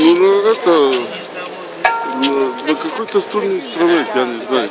Ну, ну это... Ну, на какой-то стороне стране я не знаю.